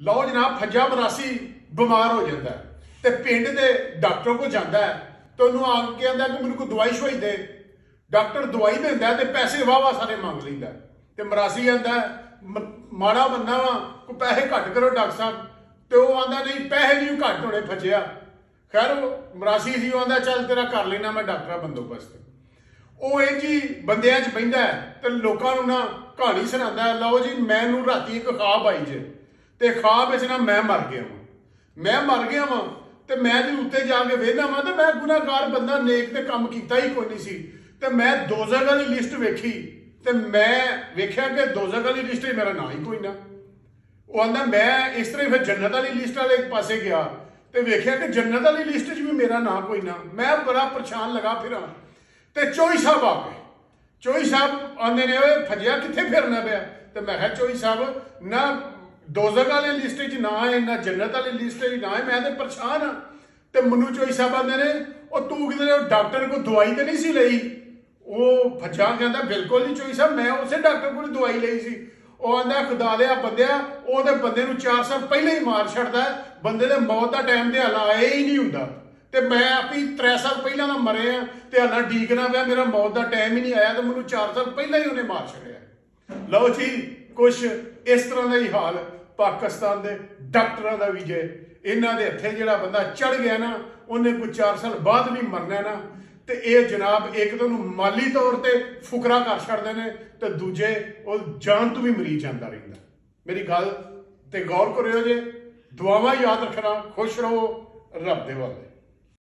ਲਓ ਜਨਾਬ, ਫੱਜਾ ਮਰਾਸੀ ਬਿਮਾਰ ਹੋ ਜਾਂਦਾ ਹੈ ਤੇ ਪਿੰਡ ਦੇ ਡਾਕਟਰ ਕੋਲ ਜਾਂਦਾ ਹੈ ਤੇ ਉਹਨੂੰ ਆ ਕੇ ਕਹਿੰਦਾ ਕਿ ਮੈਨੂੰ ਕੋਈ ਦਵਾਈ ਸ਼ਵਾਈ ਦੇ। ਡਾਕਟਰ ਦਵਾਈ ਦਿੰਦਾ ਹੈ ਤੇ ਪੈਸੇ ਵਾਵਾ ਸਾਰੇ ਮੰਗ ਲੈਂਦਾ ਹੈ। ਤੇ ਮਰਾਸੀ ਕਹਿੰਦਾ ਮਾੜਾ ਬੰਦਾ ਵਾ, ਕੋਈ ਪੈਸੇ ਘੱਟ ਕਰੋ ਡਾਕਟਰ ਸਾਹਿਬ। ਤੇ ਉਹ ਆਂਦਾ, ਨਹੀਂ, ਪੈਸੇ ਨਹੀਂ ਘੱਟ ਹੋਣੇ ਫੱਜਿਆ। ਖੈਰ ਮਰਾਸੀ ਸੀ, ਉਹ ਆਂਦਾ, ਚੱਲ ਤੇਰਾ ਕਰ ਲੈਣਾ ਮੈਂ ਡਾਕਟਰ ਬੰਦੋਬਸਤ। ਉਹ ਇਹ ਜੀ ਬੰਦਿਆਂ 'ਚ ਬਹਿੰਦਾ ਹੈ ਤੇ ਲੋਕਾਂ ਨੂੰ ਨਾ ਕਹਾਣੀ ਸੁਣਾਉਂਦਾ ਲਓ ਜੀ, ਮੈਨੂੰ ਰਾਤੀ ਇੱਕ ਖਾਬ ਆਈ ਜੇ। ਤੇ ਖਾਬ ਵਿੱਚ ਨਾ ਮੈਂ ਮਰ ਗਿਆ ਵਾਂ। ਮੈਂ ਮਰ ਗਿਆ ਵਾਂ ਤੇ ਮੈਂ ਜੀ ਉੱਤੇ ਜਾ ਕੇ ਵੇਖਦਾ ਵਾਂ ਤੇ ਮੈਂ ਗੁਨਾਹਗਾਰ ਬੰਦਾ, ਨੇਕ ਤੇ ਕੰਮ ਕੀਤਾ ਹੀ ਕੋਈ ਨਹੀਂ ਸੀ। ਤੇ ਮੈਂ ਦੋਜ਼ਖ ਵਾਲੀ ਲਿਸਟ ਵੇਖੀ ਤੇ ਮੈਂ ਵੇਖਿਆ ਕਿ ਦੋਜ਼ਖ ਵਾਲੀ ਲਿਸਟ 'ਚ ਮੇਰਾ ਨਾਂ ਹੀ ਕੋਈ ਨਾ। ਉਹ ਆਂਦਾ, ਮੈਂ ਇਸ ਤਰ੍ਹਾਂ ਹੀ ਫਿਰ ਜੰਨਤ ਵਾਲੀ ਲਿਸਟ ਵਾਲੇ ਪਾਸੇ ਗਿਆ ਤੇ ਵੇਖਿਆ ਕਿ ਜੰਨਤ ਵਾਲੀ ਲਿਸਟ 'ਚ ਵੀ ਮੇਰਾ ਨਾਂ ਕੋਈ ਨਾ। ਮੈਂ ਬੜਾ ਪਰੇਸ਼ਾਨ ਲਗਾ ਫਿਰਾਂ। ਤੇ ਚੋਈ ਸਾਹਿਬ ਆ ਗਏ। ਚੋਈ ਸਾਹਿਬ ਆਂਦੇ ਨੇ, ਓਏ, ਫਜਿਆ ਕਿੱਥੇ ਫਿਰਨਾ ਪਿਆ? ਤੇ ਮੈਂ ਕਿਹਾ, ਚੋਈ ਸਾਹਿਬ, ਨਾ ਦੋਜ਼ਖ ਵਾਲੇ ਲਿਸਟ 'ਚ ਨਾ ਹੈ ਨਾ ਜੰਨਤ ਵਾਲੇ ਲਿਸਟ 'ਚ ਨਾ ਹੈ ਮੈਂ ਤੇ ਪਰੇਸ਼ਾਨ ਆ ਤੇ ਮਨੂ ਚੋਈ ਸਾਹਿਬ ਆਂਦੇ ਨੇ, ਉਹ ਤੂੰ ਕਿਤੇ ਡਾਕਟਰ ਕੋਲ ਦਵਾਈ ਤੇ ਨਹੀਂ ਸੀ ਲਈ। ਉਹ ਫੱਜਾ ਕਹਿੰਦਾ ਬਿਲਕੁਲ ਨਹੀਂ ਚੋਈ ਸਾਹਿਬ, ਮੈਂ ਉਸੇ ਡਾਕਟਰ ਕੋਲ ਦਵਾਈ ਲਈ ਸੀ। ਉਹ ਆਂਦਾ, ਖੁਦਾ ਲਿਆ ਬੰਦਿਆ ਉਹਦੇ ਬੰਦੇ ਨੂੰ 4 ਸਾਲ ਪਹਿਲਾਂ ਹੀ ਮਾਰ ਛੱਡਦਾ ਬੰਦੇ ਦੇ ਮੌਤ ਦਾ ਟਾਈਮ ਤੇ ਹਲਾ ਆਇਆ ਹੀ ਨਹੀਂ ਹੁੰਦਾ। ਤੇ ਮੈਂ ਆਪੀ 3 ਸਾਲ ਪਹਿਲਾਂ ਦਾ ਮਰੇ ਆ ਤੇ ਹਲਾ ਡੀਕਣਾ ਪਿਆ, ਮੇਰਾ ਮੌਤ ਦਾ ਟਾਈਮ ਹੀ ਨਹੀਂ ਆਇਆ ਤੇ ਮੈਨੂੰ 4 ਸਾਲ ਪਹਿਲਾਂ ਹੀ ਉਹਨੇ ਮਾਰ ਛੱਡਿਆ ਲਓ ਜੀ ਕੁਛ ਇਸ ਤਰ੍ਹਾਂ ਦਾ ਹੀ ਹਾਲ ਪਾਕਿਸਤਾਨ ਦੇ ਡਾਕਟਰਾਂ ਦਾ ਵੀ ਜੇ। ਇਹਨਾਂ ਦੇ ਹੱਥੇ ਜਿਹੜਾ ਬੰਦਾ ਚੜ ਗਿਆ ਨਾ, ਉਹਨੇ ਕੋਈ 4 ਸਾਲ ਬਾਅਦ ਵੀ ਮਰਨਾ ਨਾ, ਤੇ ਇਹ ਜਨਾਬ ਇੱਕ ਤਾਂ ਉਹਨੂੰ ਮਾਲੀ ਤੌਰ ਤੇ ਫੁਕਰਾ ਕਰ ਛੱਡਦੇ ਨੇ, ਤੇ ਦੂਜੇ ਉਹ ਜਾਨ ਤੋਂ ਵੀ ਮਰੀ ਜਾਂਦਾ ਰਹਿੰਦਾ। ਮੇਰੀ ਗੱਲ ਤੇ ਗੌਰ ਕਰਿਓ ਜੇ, ਦੁਆਵਾਂ ਯਾਦ ਰੱਖਣਾ, ਖੁਸ਼ ਰਹੋ, ਰੱਬ ਦੇ ਵਾਲੇ